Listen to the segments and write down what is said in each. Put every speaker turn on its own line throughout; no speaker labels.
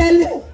tell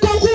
Go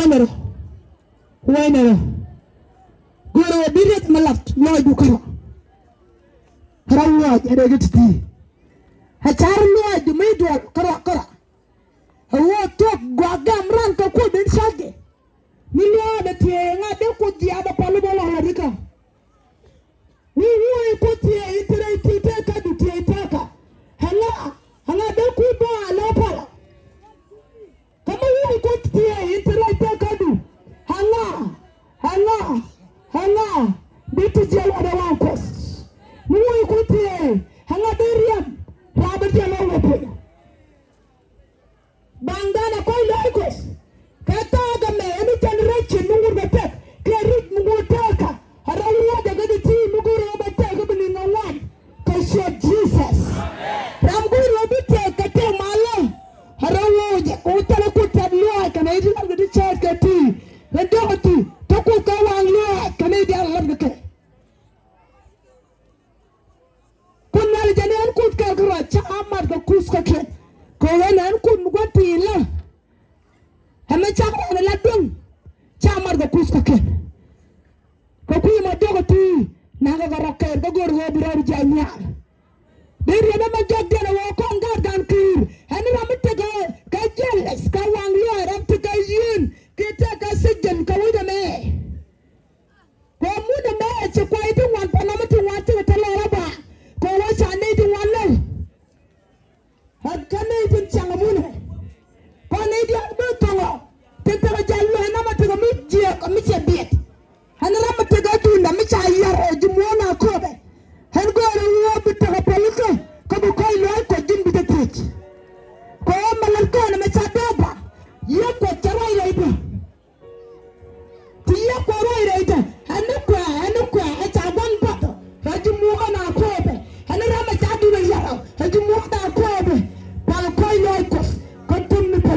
wanero waynero gorowo birret ma laft nooju karo rawwaaj aɗa egetitii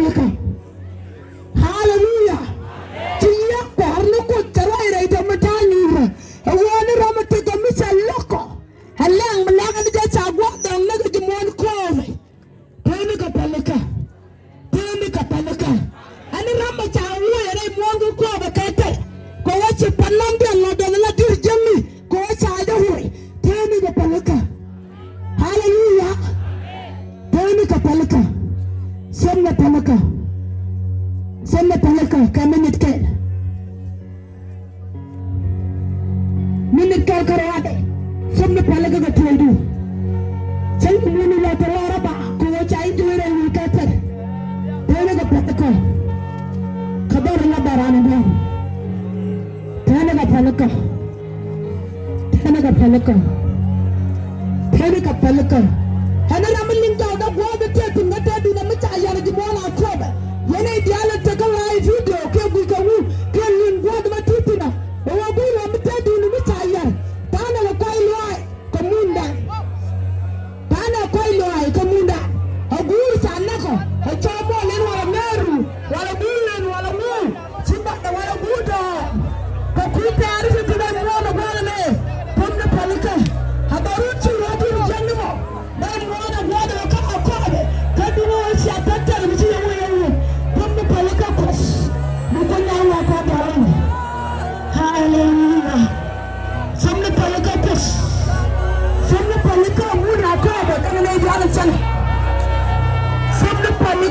Unity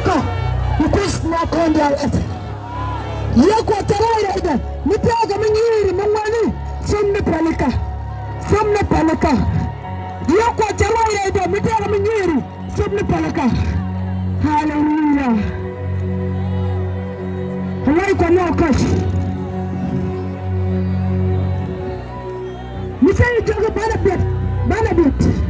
Kanka because na kondal et. Ya ko tarawira idan ni ta ga mun yiri mun wani sun ni palika. Sun ni palika. Ya ko ni ta ga. Hallelujah. Bana bit. Bana bit.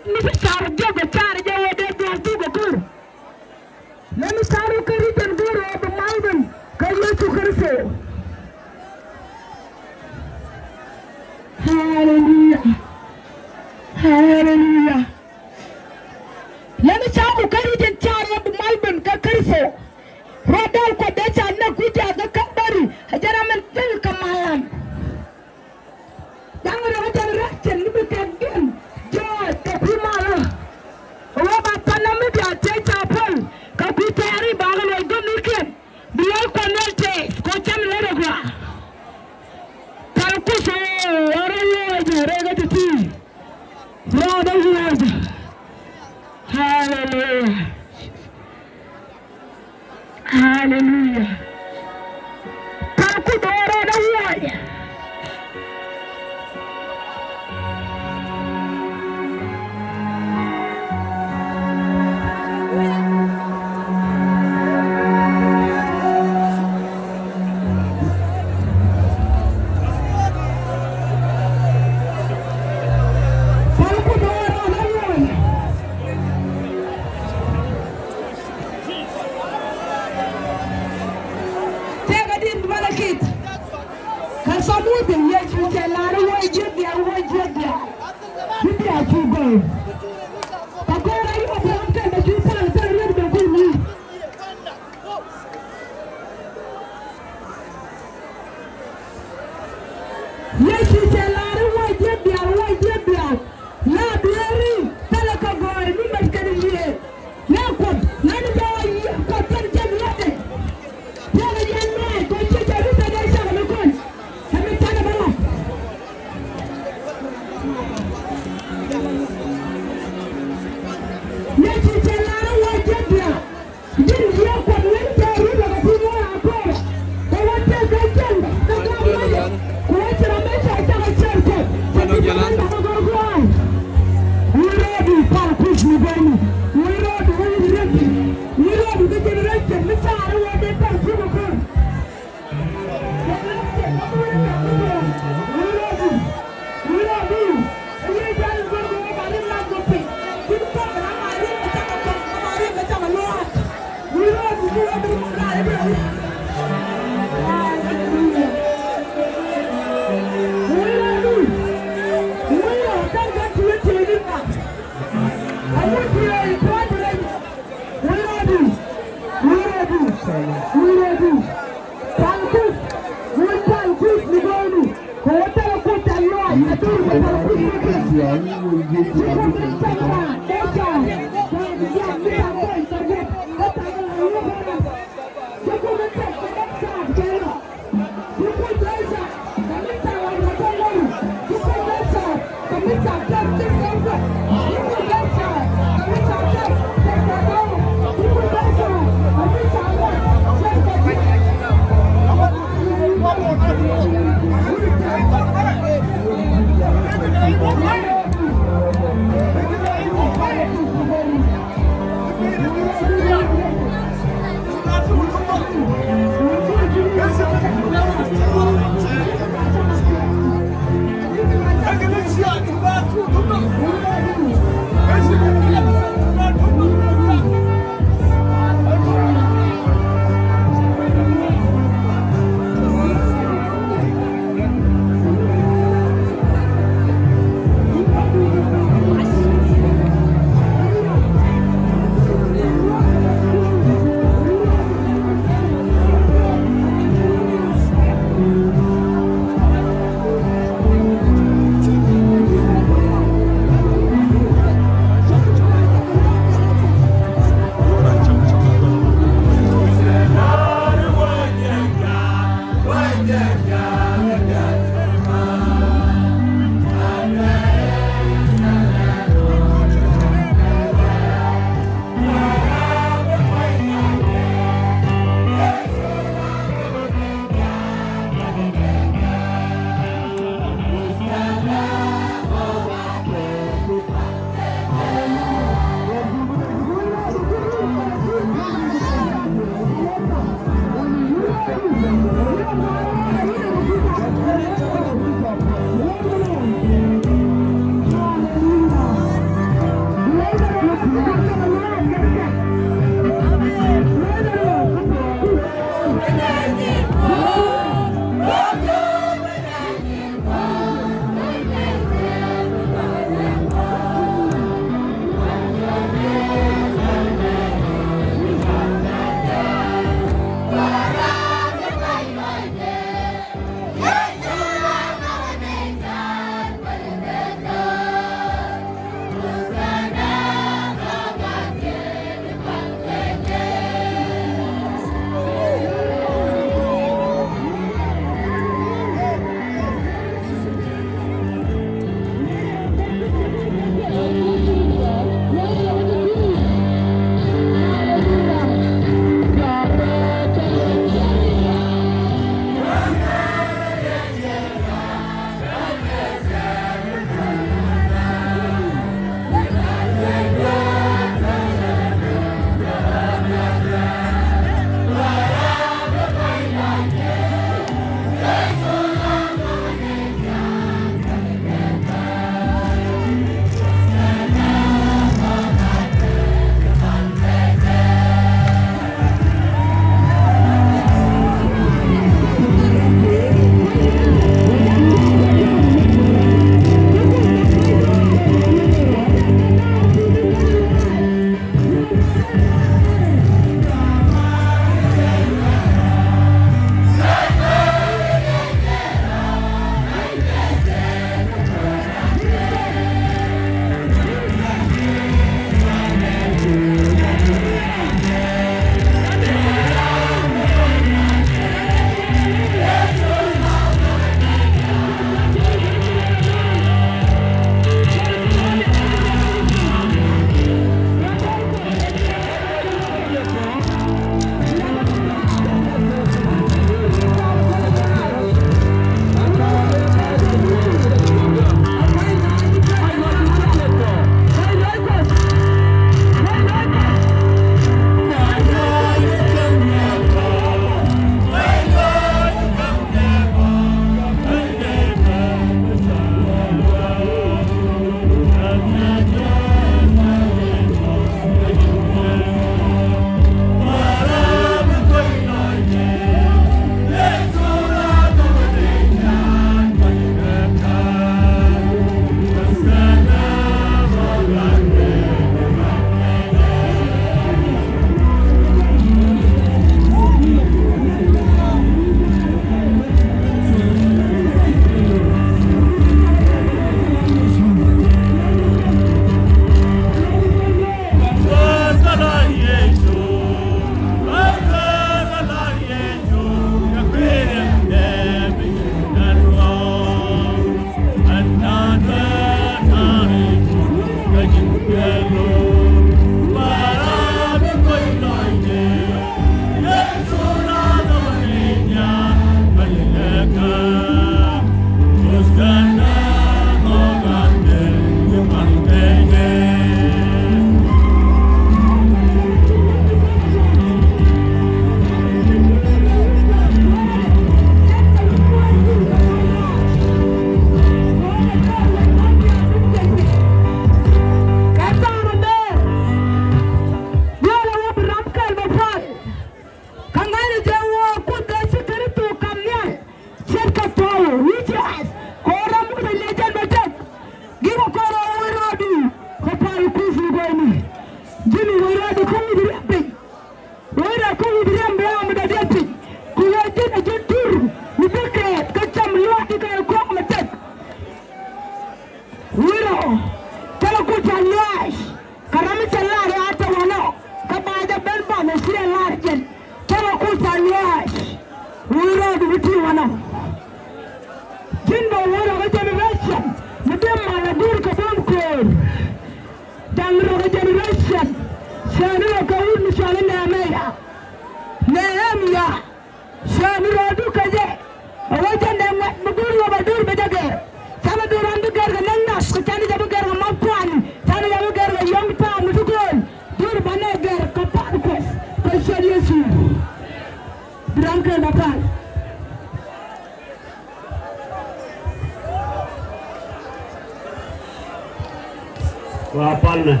Wapalme.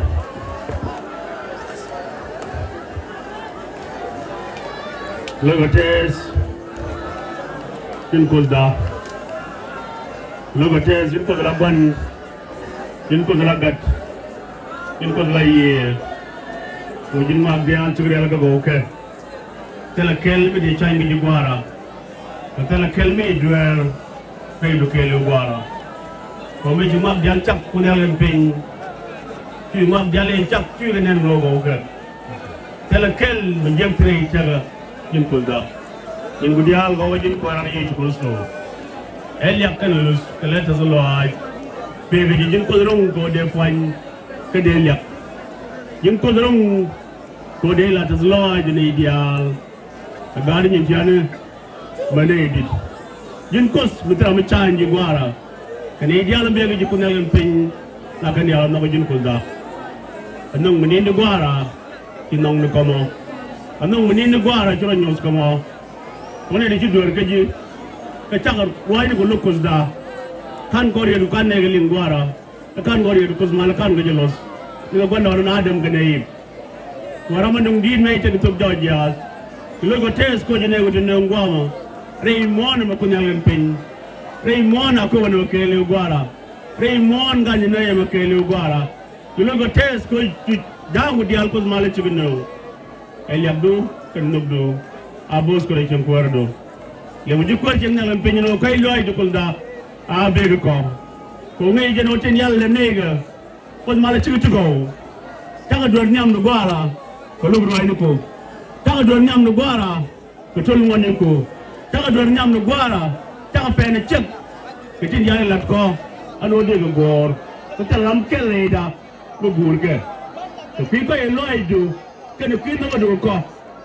Look at
this. kin kulda logotes kin kulda ban kin kulda gat kin kulda ye ko jin ma biyan chugri ala ko ke tela kel mi de changi di gwara tela kel mi dwer pe do kel gwara ko mi jin ma biyan chak kunelen ping ki ma biyan len chak chule nen logo ke tela kel mi jem tre chaga kin kulda Yun gudial go wajin ko ran yi chukrusto El yakkan lus kele tazalo ay Bebe di jin ko rong go de fwan ke de yak Yun ko rong ko de la tazalo ay de ideal Agari nyin jana mane edit Yun kos mitra me chan ji gwara Kan ideal be ga jikuna len pin na kan ya na ko jin Kozda Anong meninde gwara kinong ni komo anong meninde gwara chura nyos komo wone de chidur ke ji ke chagar wani ko lokos da kan ko redu kan ne gelin gwara kan ko redu kos mal kan los. Ni ko na na adam ge nei wara man dum din mai te to jojja lo go tes ko ne go ne ngwama rei mon ma ko nyalen pin. Rei mon ko wono ke le gwara rei mon ga ni ne ma ke le gwara lo go tes ko dangu di al kos mal ci no eliabdu kan nubdu a bos ko ken ko wardo le mo jikko ken na lam penino kay loy do kulda a be ko ko ngi je no ten yalla nega ko mala ci to go taga do nyam do gwara ko lugro ay ko taga do nyam do gwara ko tol ngonen ko taga do nyam do gwara taga pene cek ko tin yalla lat ko ano de go gor ko talam kelle da ko gurge ko fi ko e loy do ken ko ndo do ko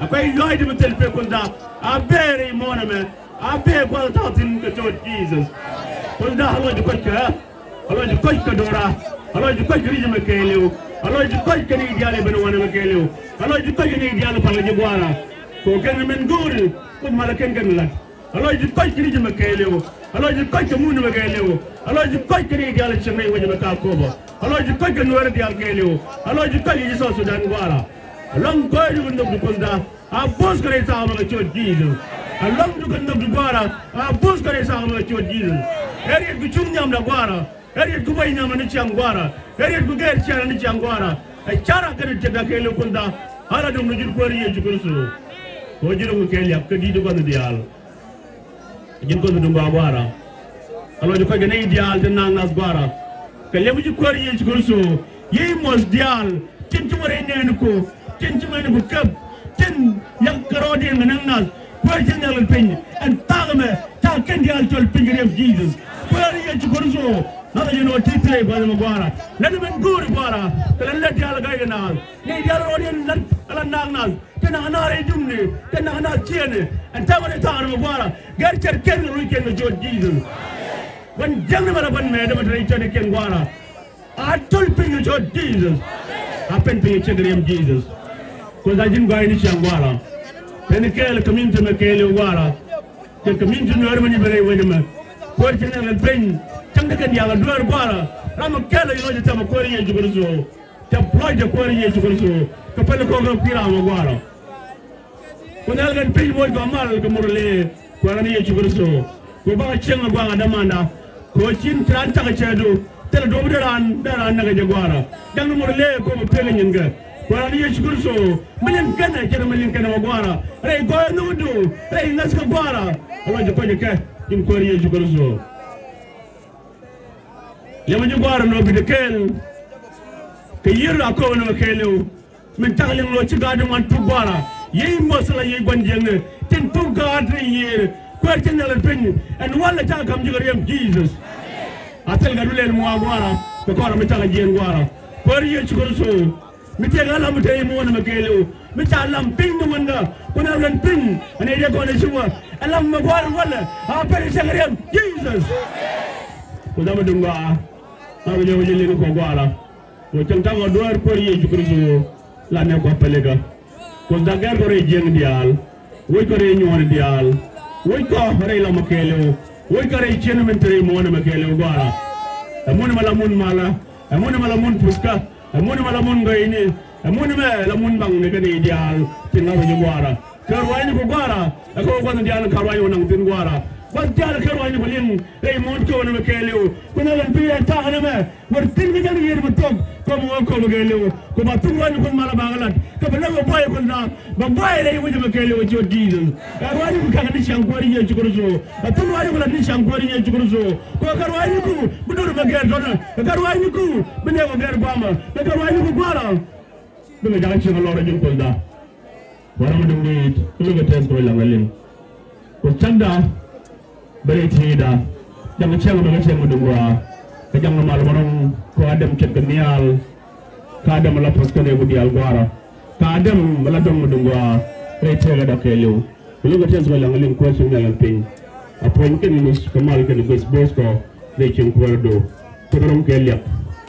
akwai yoy di mutel pe kunda abere mona me abe ko ta tin ko to jesus kunda halo di kocha halo di kocha dora halo di kocha ri me keleu halo di kocha ni diale ben wona me keleu halo di kocha ni diale pala di gwara ko ken men gori ko mala ken ken la halo di kocha ri me keleu halo di kocha mun me keleu halo di kocha ni diale chemei wona me ka ko ba halo di kocha nuwer diale keleu halo di kocha ji so sudan gwara long ko ju no du konda a bos kare ta ma cho jesus. A long du kan du gwara a bos kare sa ma cho jesus. Eri gu chum nyam da gwara. Eri gu bai nyam ni chang gwara. Eri gu ger chara ni chang gwara. A chara kan te da ke lo konda ala dum nu jur ko ri ju kursu ko jiru ko ke yak di du kan dial jin ko du ba gwara. Alo ko ge nei dial de nang nas gwara. Ke le ju ko ri ju kursu yi mos dial tin tumare ne tin tumare ko kab tin yang karodi nang nas Where is the pin? And Tagame, Takendi Alchol Pingri of Jesus. Where is the Kurso? Now you know Titre Guadamagara. Let him in good Guara. Then let the Alagayanal. Need the Alodian Alananal. Then Anare Dumni. Then Anna Tiene. And Tamara Tagama Get your Ken weekend with your Jesus. When Jangamara one man, but Richard Ken Guara. I told Ping your Jesus. To your children Jesus. Because I didn't go any Shangwara. Teni kel community me kele wara. Ke community no er mani bere wani ma. Ko ti na lan pen tang de kan ya ga duar wara. Ram kele yo je tama ko ri jugul so. Ta ploy de ko ri jugul so. Ka pele ko ga pira ma wara. Ko na gan pen mo ga mal ga murle ko ye jugul so. Ko ba chen ga ga damanda. Ko chin tran ta ga chedo. Tele do de ran da ran na ga jagwara. Dang murle ko pele. Wala Bwana Yesu Kristo. Malinkana kira malinkana wa gwara rai gwara nudu rai naska gwara. Allah ji kwaje ka. In kwari Yesu Kristo. Yama ji gwara no bidikel ka yirra ko no kelu oh. min taglin lo ci gadu man tu gwara yei mosala yei gwanjeng tin tu gadu yir kwertin na lepin and wala ta kam ji gariyam Jesus. Atel gadu len mu gwara. Ko ko mi tagajen gwara. Kwari Yesu Kristo. Mi te gala mu tay mo na makelo mi ta lam ping no wanda kuna lan ping ane ko ma gwar wala jesus. Ko dama dunga ma be jowo jeli ko gwala ko tan tan o doar ko ye jukristo la ne ko pelega ko da gar ko ko ko la ko mala mun mala mun puska amuni ma lamun ga ini amuni me lamun bang ne kani ideal tinga ba gwara karwani ko gwara ko ko na dial karwani wonang tin gwara bas dial karwani ko lin rei mon ko na kelew ko na lan piya ta hana me war tin ga jali yer mutok ko mo ko gele wo ko ba tu wani ko mala bangalat ko ba lawo boy ko na ba boy le wuje ba gele wo jo dido e wani ko kan ni shankori ye jukuru zo ba tu wani ko ni shankori ye jukuru zo ko kar wani ko bu do ba gele do na kar wani ko bu ne ko gele ba ma kar wani ko gwara ko ga janchi ko lora jin ko da wara mu dum ni ko ga tes ko la walin ko tanda bare ti da da mu ce mu da mu dum ta jang mal borom ko adem ce gnial ka adem la paske ne gudi al gwara ka adem la dom dungwa re ce ga da kelo lu ga tes la ngalin ko sun ngal pin a point ken ni ko mal ken go bos ko re cin ko do ko borom ke lep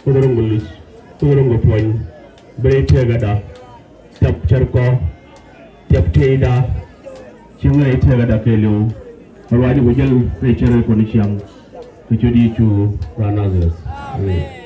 ko borom gulis ko borom go point bre ce ga da tap cer ko tap te da cin re ce ga da kelo Rawaji bujel re ce ko ni siang. Kicho dicho Ranazes. Amen.